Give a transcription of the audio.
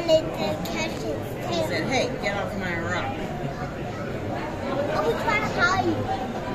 wanted to catch his tail. He said, hey, get off my rock. I was trying to hide.